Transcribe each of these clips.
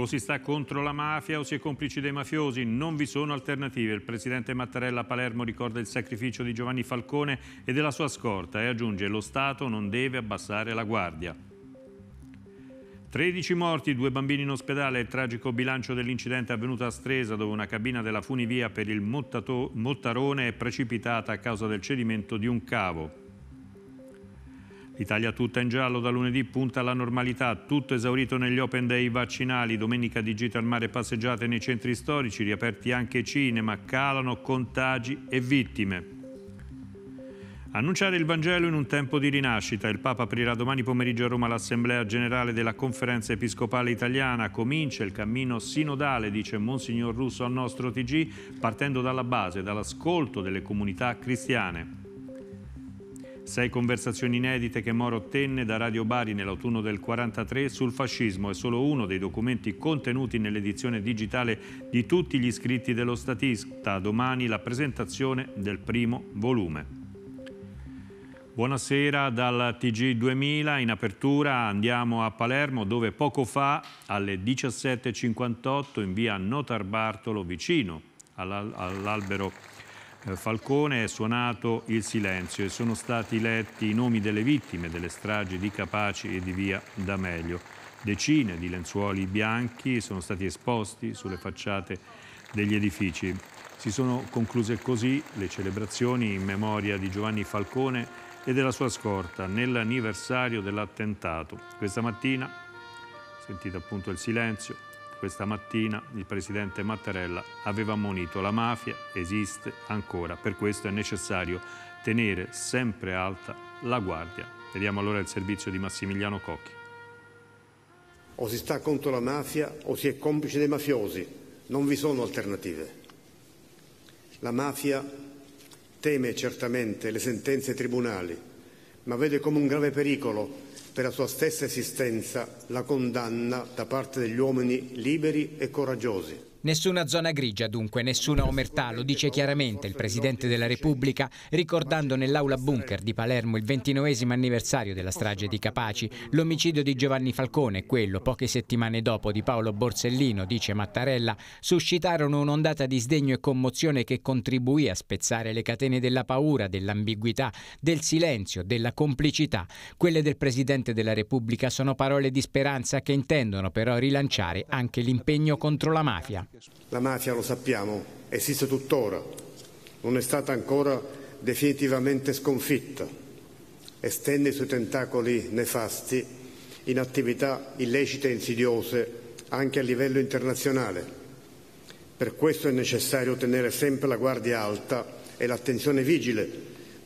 O si sta contro la mafia o si è complici dei mafiosi, non vi sono alternative. Il presidente Mattarella a Palermo ricorda il sacrificio di Giovanni Falcone e della sua scorta e aggiunge lo Stato non deve abbassare la guardia. 13 morti, due bambini in ospedale, il tragico bilancio dell'incidente avvenuto a Stresa dove una cabina della funivia per il Mottarone è precipitata a causa del cedimento di un cavo. L'Italia tutta in giallo da lunedì punta alla normalità, tutto esaurito negli open day vaccinali, domenica di gite al mare passeggiate nei centri storici, riaperti anche cinema, calano contagi e vittime. Annunciare il Vangelo in un tempo di rinascita. Il Papa aprirà domani pomeriggio a Roma l'Assemblea Generale della Conferenza Episcopale Italiana. Comincia il cammino sinodale, dice Monsignor Russo al nostro TG, partendo dalla base, dall'ascolto delle comunità cristiane. Sei conversazioni inedite che Moro ottenne da Radio Bari nell'autunno del 43 sul fascismo è solo uno dei documenti contenuti nell'edizione digitale di tutti gli scritti dello statista. Domani la presentazione del primo volume. Buonasera dal TG 2000, in apertura andiamo a Palermo dove poco fa alle 17.58 in via Notar Bartolo vicino all'albero Falcone è suonato il silenzio e sono stati letti i nomi delle vittime delle stragi di Capaci e di via D'Amelio. Decine di lenzuoli bianchi sono stati esposti sulle facciate degli edifici. Si sono concluse così le celebrazioni in memoria di Giovanni Falcone e della sua scorta nell'anniversario dell'attentato. Questa mattina, sentite appunto il silenzio, questa mattina il presidente Mattarella aveva ammonito la mafia esiste ancora, per questo è necessario tenere sempre alta la guardia. Vediamo allora il servizio di Massimiliano Cocchi. O si sta contro la mafia o si è complice dei mafiosi, non vi sono alternative. La mafia teme certamente le sentenze tribunali, ma vede come un grave pericolo per la sua stessa esistenza la condanna da parte degli uomini liberi e coraggiosi. Nessuna zona grigia dunque, nessuna omertà, lo dice chiaramente il Presidente della Repubblica ricordando nell'aula bunker di Palermo il ventinovesimo anniversario della strage di Capaci, l'omicidio di Giovanni Falcone, quello poche settimane dopo di Paolo Borsellino, dice Mattarella, suscitarono un'ondata di sdegno e commozione che contribuì a spezzare le catene della paura, dell'ambiguità, del silenzio, della complicità. Quelle del Presidente della Repubblica sono parole di speranza che intendono però rilanciare anche l'impegno contro la mafia. La mafia, lo sappiamo, esiste tuttora, non è stata ancora definitivamente sconfitta, estende i suoi tentacoli nefasti in attività illecite e insidiose anche a livello internazionale. Per questo è necessario tenere sempre la guardia alta e l'attenzione vigile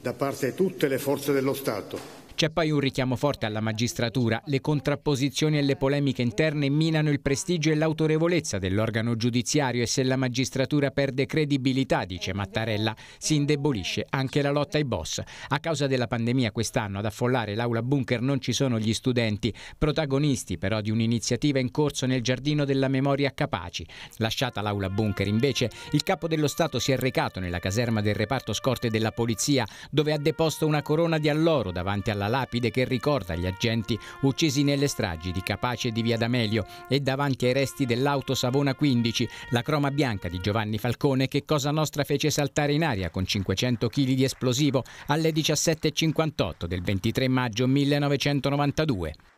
da parte di tutte le forze dello Stato c'è poi un richiamo forte alla magistratura. Le contrapposizioni e le polemiche interne minano il prestigio e l'autorevolezza dell'organo giudiziario e se la magistratura perde credibilità, dice Mattarella, si indebolisce anche la lotta ai boss. A causa della pandemia quest'anno ad affollare l'aula bunker non ci sono gli studenti, protagonisti però di un'iniziativa in corso nel giardino della memoria Capaci. Lasciata l'aula bunker invece, il capo dello Stato si è recato nella caserma del reparto scorte della polizia dove ha deposto una corona di alloro davanti alla la lapide che ricorda gli agenti uccisi nelle stragi di Capace e di Via D'Amelio e davanti ai resti dell'auto Savona 15, la croma bianca di Giovanni Falcone che Cosa Nostra fece saltare in aria con 500 kg di esplosivo alle 17.58 del 23 maggio 1992.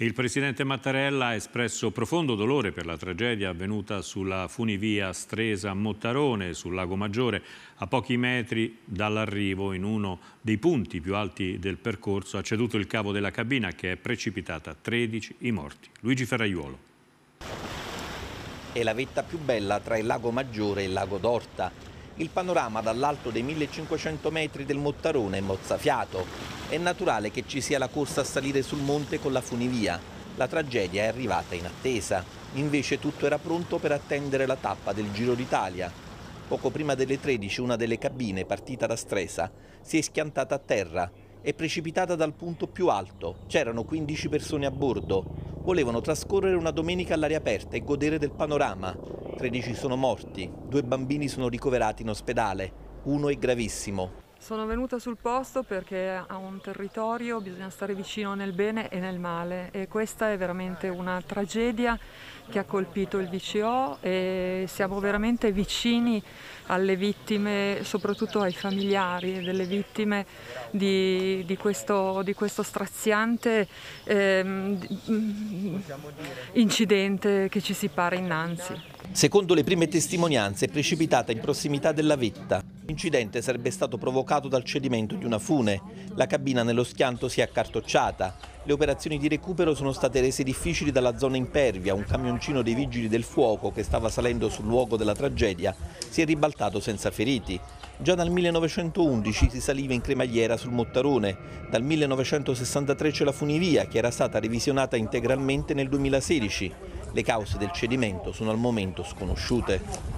Il presidente Mattarella ha espresso profondo dolore per la tragedia avvenuta sulla funivia Stresa-Mottarone sul Lago Maggiore a pochi metri dall'arrivo in uno dei punti più alti del percorso ha ceduto il cavo della cabina che è precipitata 13 i morti. Luigi Ferraiuolo. È la vetta più bella tra il Lago Maggiore e il Lago d'Orta. Il panorama dall'alto dei 1500 metri del Mottarone è mozzafiato è naturale che ci sia la corsa a salire sul monte con la funivia. La tragedia è arrivata in attesa. Invece tutto era pronto per attendere la tappa del Giro d'Italia. Poco prima delle 13 una delle cabine partita da Stresa si è schiantata a terra e precipitata dal punto più alto. C'erano 15 persone a bordo. Volevano trascorrere una domenica all'aria aperta e godere del panorama. 13 sono morti, due bambini sono ricoverati in ospedale, uno è gravissimo. Sono venuta sul posto perché a un territorio bisogna stare vicino nel bene e nel male e questa è veramente una tragedia che ha colpito il VCO e siamo veramente vicini alle vittime, soprattutto ai familiari delle vittime di, di, questo, di questo, straziante ehm, incidente che ci si pare innanzi. Secondo le prime testimonianze è precipitata in prossimità della vetta. L'incidente sarebbe stato provocato dal cedimento di una fune. La cabina nello schianto si è accartocciata. Le operazioni di recupero sono state rese difficili dalla zona impervia. Un camioncino dei vigili del fuoco che stava salendo sul luogo della tragedia si è ribaltato senza feriti. Già dal 1911 si saliva in cremagliera sul Mottarone, dal 1963 c'è la funivia che era stata revisionata integralmente nel 2016. Le cause del cedimento sono al momento sconosciute.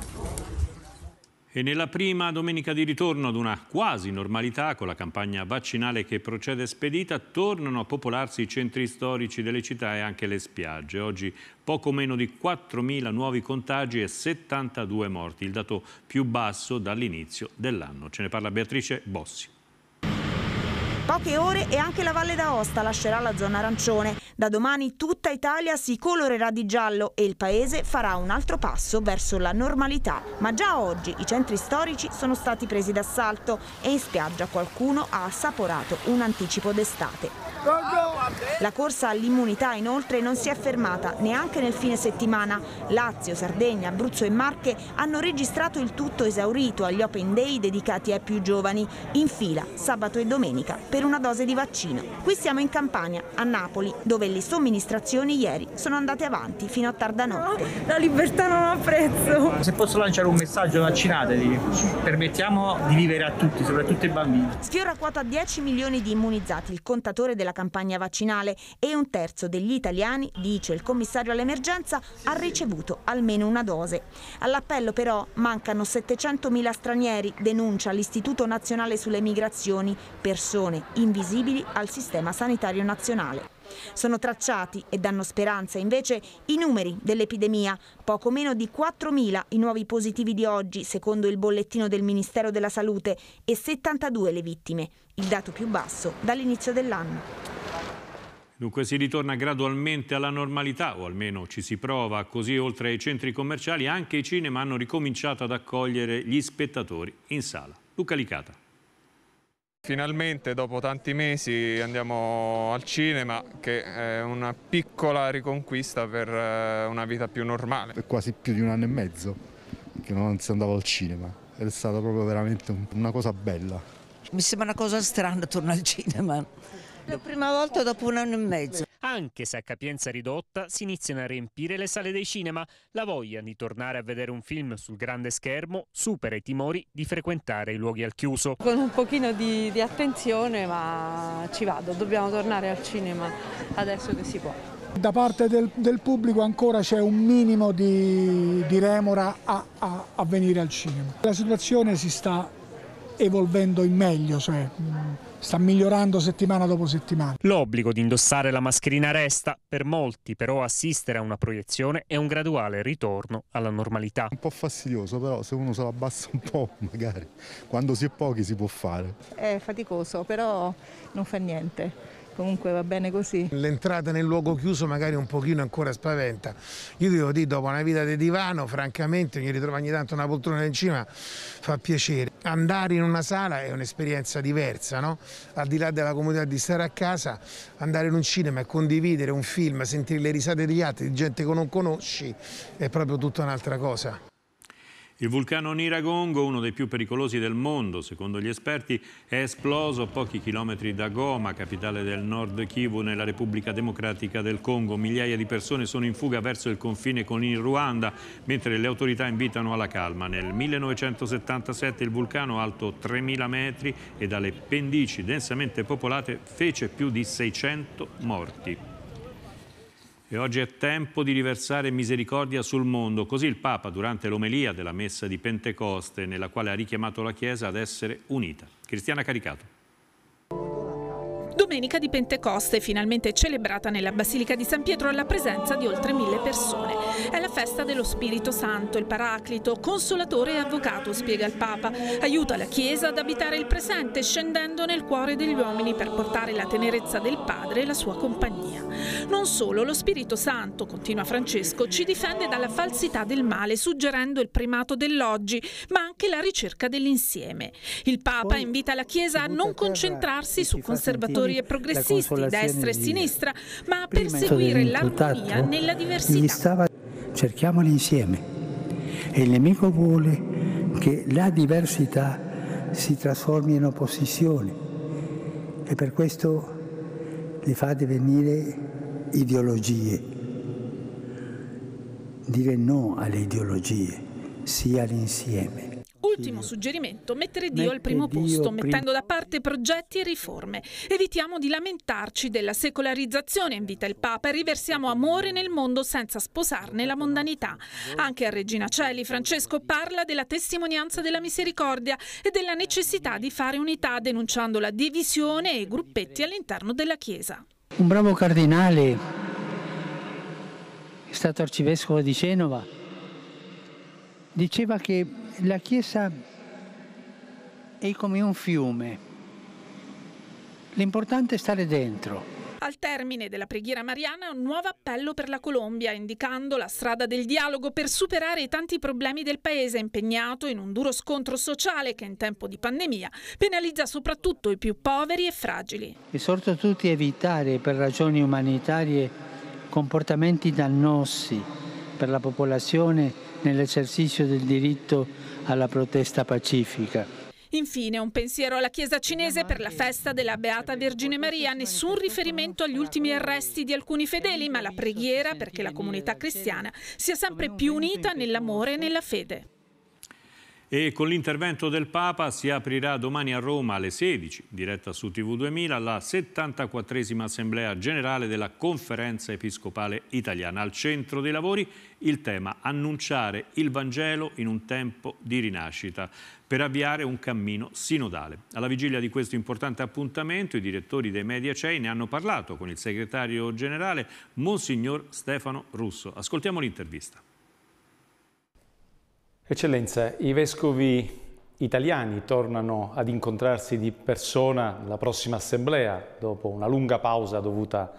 E nella prima domenica di ritorno ad una quasi normalità, con la campagna vaccinale che procede spedita, tornano a popolarsi i centri storici delle città e anche le spiagge. Oggi poco meno di 4.000 nuovi contagi e 72 morti, il dato più basso dall'inizio dell'anno. Ce ne parla Beatrice Bossi. Poche ore e anche la Valle d'Aosta lascerà la zona arancione. Da domani tutta Italia si colorerà di giallo e il paese farà un altro passo verso la normalità. Ma già oggi i centri storici sono stati presi d'assalto e in spiaggia qualcuno ha assaporato un anticipo d'estate. La corsa all'immunità inoltre non si è fermata neanche nel fine settimana. Lazio, Sardegna, Abruzzo e Marche hanno registrato il tutto esaurito agli Open Day dedicati ai più giovani, in fila sabato e domenica per una dose di vaccino. Qui siamo in Campania, a Napoli, dove le somministrazioni ieri sono andate avanti fino a tarda notte. La libertà non ha prezzo. Se posso lanciare un messaggio, vaccinatevi. Permettiamo di vivere a tutti, soprattutto ai bambini. Sfiora quota 10 milioni di immunizzati il contatore della campagna vaccinale e un terzo degli italiani, dice il commissario all'emergenza, ha ricevuto almeno una dose. All'appello però mancano 700.000 stranieri, denuncia l'Istituto Nazionale sulle Migrazioni, persone invisibili al sistema sanitario nazionale. Sono tracciati e danno speranza invece i numeri dell'epidemia, poco meno di 4.000 i nuovi positivi di oggi secondo il bollettino del Ministero della Salute e 72 le vittime, il dato più basso dall'inizio dell'anno. Dunque si ritorna gradualmente alla normalità, o almeno ci si prova, così oltre ai centri commerciali anche i cinema hanno ricominciato ad accogliere gli spettatori in sala. Luca Licata. Finalmente dopo tanti mesi andiamo al cinema che è una piccola riconquista per eh, una vita più normale. È quasi più di un anno e mezzo che non si andava al cinema ed è stata proprio veramente una cosa bella. Mi sembra una cosa strana tornare al cinema. La prima volta dopo un anno e mezzo. Anche se a capienza ridotta si iniziano a riempire le sale dei cinema, la voglia di tornare a vedere un film sul grande schermo supera i timori di frequentare i luoghi al chiuso. Con un pochino di, di attenzione, ma ci vado, dobbiamo tornare al cinema adesso che si può. Da parte del, del pubblico ancora c'è un minimo di, di remora a, a, a venire al cinema. La situazione si sta evolvendo in meglio, cioè sta migliorando settimana dopo settimana. L'obbligo di indossare la mascherina resta, per molti però assistere a una proiezione è un graduale ritorno alla normalità. Un po' fastidioso però se uno se la abbassa un po' magari, quando si è pochi si può fare. È faticoso però non fa niente comunque va bene così. L'entrata nel luogo chiuso magari un pochino ancora spaventa. Io devo dire, dopo una vita di divano, francamente mi ritrovo ogni tanto una poltrona in cima, fa piacere. Andare in una sala è un'esperienza diversa, no? Al di là della comodità di stare a casa, andare in un cinema e condividere un film, sentire le risate degli altri, di gente che non conosci, è proprio tutta un'altra cosa. Il vulcano Niragongo, uno dei più pericolosi del mondo, secondo gli esperti, è esploso a pochi chilometri da Goma, capitale del Nord Kivu, nella Repubblica Democratica del Congo. Migliaia di persone sono in fuga verso il confine con il Ruanda, mentre le autorità invitano alla calma. Nel 1977 il vulcano, alto 3.000 metri e dalle pendici densamente popolate, fece più di 600 morti. E oggi è tempo di riversare misericordia sul mondo. Così il Papa, durante l'omelia della messa di Pentecoste, nella quale ha richiamato la Chiesa ad essere unita. Cristiana Caricato. Domenica di Pentecoste, finalmente celebrata nella Basilica di San Pietro alla presenza di oltre mille persone. È la festa dello Spirito Santo, il Paraclito, consolatore e avvocato, spiega il Papa. Aiuta la Chiesa ad abitare il presente, scendendo nel cuore degli uomini per portare la tenerezza del Padre e la sua compagnia. Non solo, lo Spirito Santo, continua Francesco, ci difende dalla falsità del male, suggerendo il primato dell'oggi, ma anche la ricerca dell'insieme. Il Papa invita la Chiesa a non concentrarsi su conservatori e progressisti, destra e sinistra, ma a perseguire l'armonia nella diversità. Cerchiamoli insieme. E il nemico vuole che la diversità si trasformi in opposizione e per questo li fa divenire ideologie. Dire no alle ideologie, sì all'insieme. Ultimo suggerimento, mettere Dio al primo posto, mettendo da parte progetti e riforme. Evitiamo di lamentarci della secolarizzazione, invita il Papa, e riversiamo amore nel mondo senza sposarne la mondanità. Anche a Regina Celi Francesco parla della testimonianza della misericordia e della necessità di fare unità, denunciando la divisione e i gruppetti all'interno della Chiesa. Un bravo cardinale è stato arcivescovo di Genova, diceva che la Chiesa è come un fiume, l'importante è stare dentro. Al termine della preghiera mariana un nuovo appello per la Colombia, indicando la strada del dialogo per superare i tanti problemi del paese impegnato in un duro scontro sociale che in tempo di pandemia penalizza soprattutto i più poveri e fragili. Esorto tutti a evitare per ragioni umanitarie comportamenti dannosi per la popolazione nell'esercizio del diritto alla protesta pacifica. Infine un pensiero alla Chiesa cinese per la festa della Beata Vergine Maria, nessun riferimento agli ultimi arresti di alcuni fedeli, ma la preghiera perché la comunità cristiana sia sempre più unita nell'amore e nella fede. E con l'intervento del Papa si aprirà domani a Roma alle 16, diretta su TV 2000, la 74esima Assemblea Generale della Conferenza Episcopale Italiana. Al centro dei lavori il tema annunciare il Vangelo in un tempo di rinascita per avviare un cammino sinodale. Alla vigilia di questo importante appuntamento i direttori dei Media CEI ne hanno parlato con il segretario generale Monsignor Stefano Russo. Ascoltiamo l'intervista. Eccellenza, i vescovi italiani tornano ad incontrarsi di persona alla prossima assemblea dopo una lunga pausa dovuta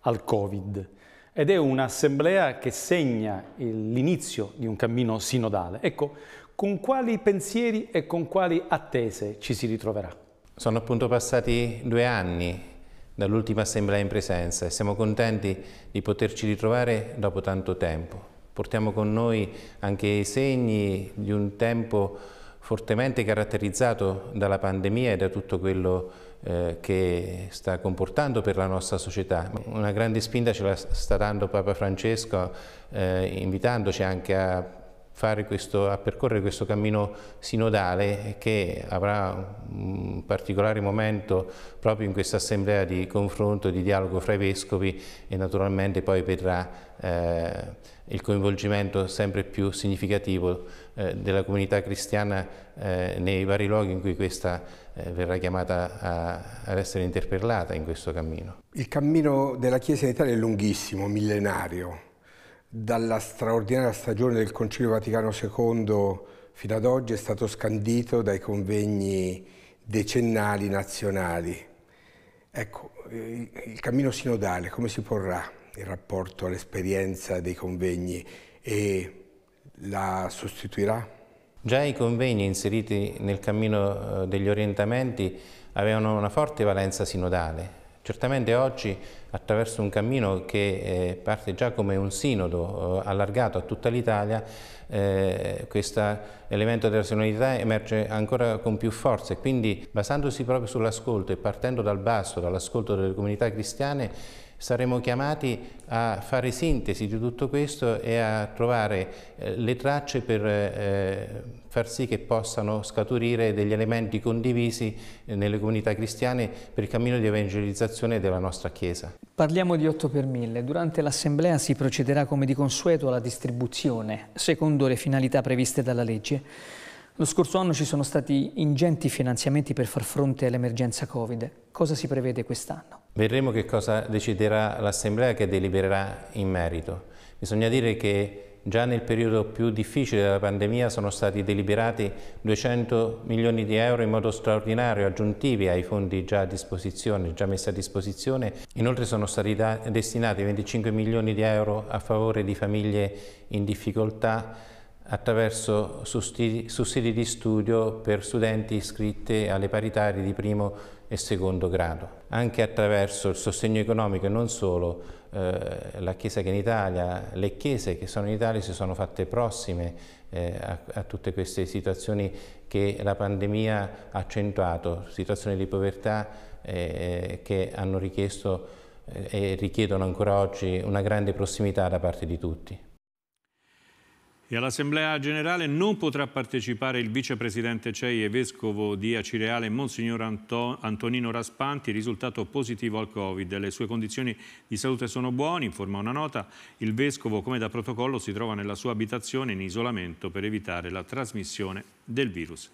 al Covid ed è un'assemblea che segna l'inizio di un cammino sinodale. Ecco, con quali pensieri e con quali attese ci si ritroverà? Sono appunto passati due anni dall'ultima assemblea in presenza e siamo contenti di poterci ritrovare dopo tanto tempo. Portiamo con noi anche i segni di un tempo fortemente caratterizzato dalla pandemia e da tutto quello eh, che sta comportando per la nostra società. Una grande spinta ce la sta dando Papa Francesco eh, invitandoci anche a, questo, a percorrere questo cammino sinodale che avrà un particolare momento proprio in questa assemblea di confronto, di dialogo fra i vescovi e naturalmente poi vedrà eh, il coinvolgimento sempre più significativo eh, della comunità cristiana eh, nei vari luoghi in cui questa eh, verrà chiamata a, ad essere interpellata in questo cammino. Il cammino della Chiesa in Italia è lunghissimo, millenario. Dalla straordinaria stagione del Concilio Vaticano II fino ad oggi è stato scandito dai convegni decennali nazionali. Ecco, il cammino sinodale come si porrà? il rapporto all'esperienza dei convegni e la sostituirà? Già i convegni inseriti nel cammino eh, degli orientamenti avevano una forte valenza sinodale. Certamente oggi, attraverso un cammino che eh, parte già come un sinodo eh, allargato a tutta l'Italia, eh, questo elemento della sinodalità emerge ancora con più forza. E quindi basandosi proprio sull'ascolto e partendo dal basso, dall'ascolto delle comunità cristiane, saremo chiamati a fare sintesi di tutto questo e a trovare eh, le tracce per eh, far sì che possano scaturire degli elementi condivisi eh, nelle comunità cristiane per il cammino di evangelizzazione della nostra Chiesa. Parliamo di 8 per 1000. Durante l'Assemblea si procederà come di consueto alla distribuzione, secondo le finalità previste dalla legge. Lo scorso anno ci sono stati ingenti finanziamenti per far fronte all'emergenza Covid. Cosa si prevede quest'anno? Vedremo che cosa deciderà l'Assemblea che delibererà in merito. Bisogna dire che già nel periodo più difficile della pandemia sono stati deliberati 200 milioni di euro in modo straordinario aggiuntivi ai fondi già a disposizione, già messi a disposizione. Inoltre sono stati destinati 25 milioni di euro a favore di famiglie in difficoltà attraverso sussidi, di studio per studenti iscritti alle paritarie di primo e secondo grado. Anche attraverso il sostegno economico e non solo, eh, la Chiesa che in Italia, le chiese che sono in Italia si sono fatte prossime eh, a, a, tutte queste situazioni che la pandemia ha accentuato, situazioni di povertà eh, che hanno richiesto eh, e richiedono ancora oggi una grande prossimità da parte di tutti. E all'Assemblea Generale non potrà partecipare il vicepresidente CEI e vescovo di Acireale Monsignor Anto Antonino Raspanti, risultato positivo al Covid. Le sue condizioni di salute sono buone, informa una nota. Il vescovo, come da protocollo, si trova nella sua abitazione in isolamento per evitare la trasmissione del virus.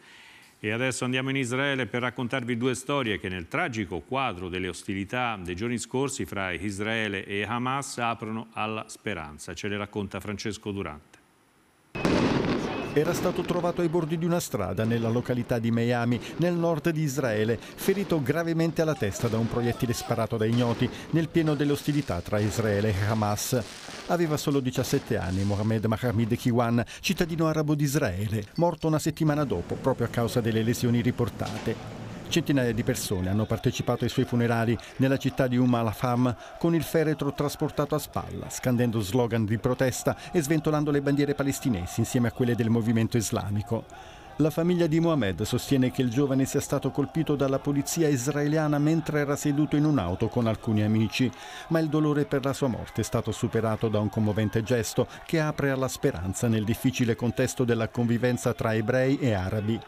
E adesso andiamo in Israele per raccontarvi due storie che nel tragico quadro delle ostilità dei giorni scorsi fra Israele e Hamas aprono alla speranza. Ce le racconta Francesco Durante. Era stato trovato ai bordi di una strada nella località di Miami, nel nord di Israele, ferito gravemente alla testa da un proiettile sparato da ignoti nel pieno delle ostilità tra Israele e Hamas. Aveva solo 17 anni Mohamed Mahamid Kiwan, cittadino arabo di Israele, morto una settimana dopo proprio a causa delle lesioni riportate. Centinaia di persone hanno partecipato ai suoi funerali nella città di Umm al-Fam con il feretro trasportato a spalla, scandendo slogan di protesta e sventolando le bandiere palestinesi insieme a quelle del movimento islamico. La famiglia di Mohamed sostiene che il giovane sia stato colpito dalla polizia israeliana mentre era seduto in un'auto con alcuni amici, ma il dolore per la sua morte è stato superato da un commovente gesto che apre alla speranza nel difficile contesto della convivenza tra ebrei e arabi.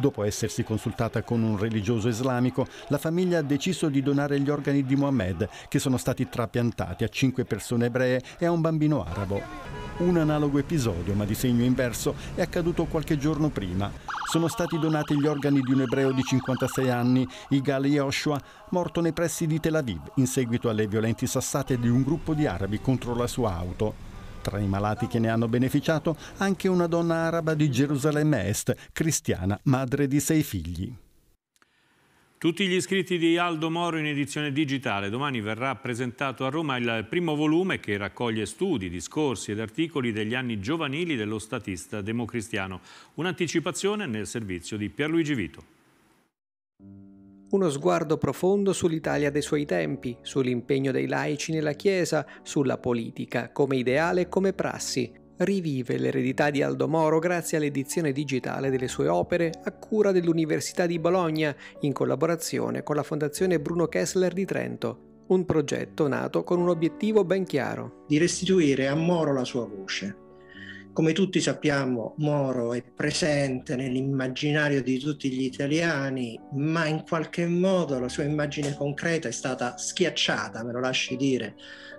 Dopo essersi consultata con un religioso islamico, la famiglia ha deciso di donare gli organi di Mohammed, che sono stati trapiantati a cinque persone ebree e a un bambino arabo. Un analogo episodio, ma di segno inverso, è accaduto qualche giorno prima. Sono stati donati gli organi di un ebreo di 56 anni, Igal Yoshua, morto nei pressi di Tel Aviv in seguito alle violenti sassate di un gruppo di arabi contro la sua auto. Tra i malati che ne hanno beneficiato anche una donna araba di Gerusalemme Est, cristiana, madre di sei figli. Tutti gli iscritti di Aldo Moro in edizione digitale. Domani verrà presentato a Roma il primo volume che raccoglie studi, discorsi ed articoli degli anni giovanili dello statista democristiano. Un'anticipazione nel servizio di Pierluigi Vito. Uno sguardo profondo sull'Italia dei suoi tempi, sull'impegno dei laici nella Chiesa, sulla politica, come ideale e come prassi. Rivive l'eredità di Aldo Moro grazie all'edizione digitale delle sue opere a cura dell'Università di Bologna, in collaborazione con la Fondazione Bruno Kessler di Trento. Un progetto nato con un obiettivo ben chiaro. Di restituire a Moro la sua voce, come tutti sappiamo, Moro è presente nell'immaginario di tutti gli italiani, ma in qualche modo la sua immagine concreta è stata schiacciata, me lo lasci dire,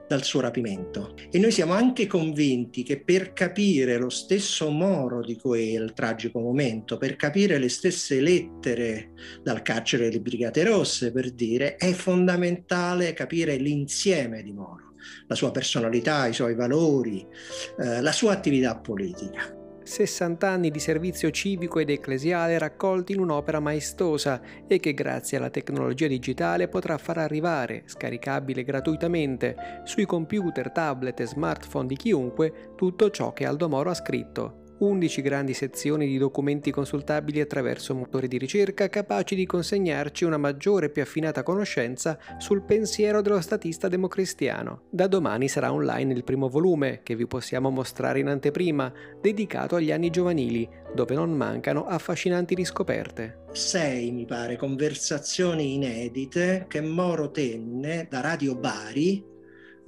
dal suo rapimento. E noi siamo anche convinti che per capire lo stesso Moro di quel tragico momento, per capire le stesse lettere dal carcere delle Brigate Rosse, per dire, è fondamentale capire l'insieme di Moro la sua personalità, i suoi valori, eh, la sua attività politica. 60 anni di servizio civico ed ecclesiale raccolti in un'opera maestosa e che grazie alla tecnologia digitale potrà far arrivare, scaricabile gratuitamente, sui computer, tablet e smartphone di chiunque, tutto ciò che Aldo Moro ha scritto. 11 grandi sezioni di documenti consultabili attraverso motori di ricerca capaci di consegnarci una maggiore e più affinata conoscenza sul pensiero dello statista democristiano. Da domani sarà online il primo volume, che vi possiamo mostrare in anteprima, dedicato agli anni giovanili, dove non mancano affascinanti riscoperte. Sei, mi pare, conversazioni inedite che Moro tenne da Radio Bari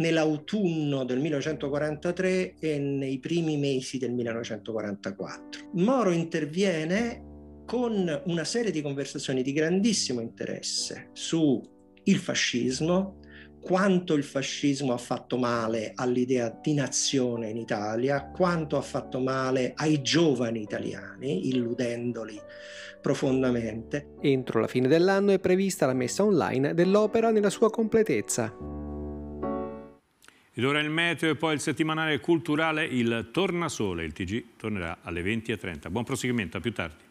nell'autunno del 1943 e nei primi mesi del 1944. Moro interviene con una serie di conversazioni di grandissimo interesse su il fascismo, quanto il fascismo ha fatto male all'idea di nazione in Italia, quanto ha fatto male ai giovani italiani, illudendoli profondamente. Entro la fine dell'anno è prevista la messa online dell'opera nella sua completezza. Ed ora il meteo e poi il settimanale culturale Il Tornasole. Il TG tornerà alle 20.30. Buon proseguimento, a più tardi.